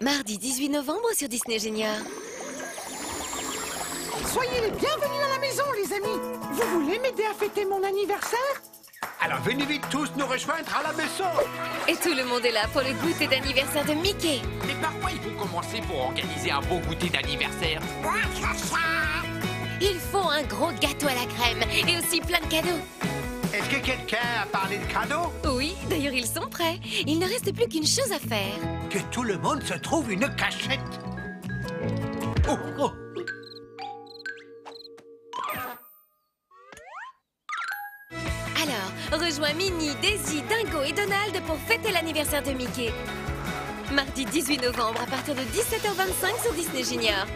Mardi 18 novembre sur Disney Junior. Soyez les bienvenus à la maison, les amis. Vous voulez m'aider à fêter mon anniversaire? Alors venez vite tous nous rejoindre à la maison Et tout le monde est là pour le goûter d'anniversaire de Mickey. Mais par quoi il faut commencer pour organiser un beau goûter d'anniversaire? Il faut un gros gâteau à la crème et aussi plein de cadeaux. Est-ce que quelqu'un a parlé de cadeaux? Oui, d'ailleurs ils sont prêts. Il ne reste plus qu'une chose à faire. Que tout le monde se trouve une cachette Oh, oh. Alors, rejoins Minnie, Daisy, Dingo et Donald pour fêter l'anniversaire de Mickey. Mardi 18 novembre à partir de 17h25 sur Disney Junior.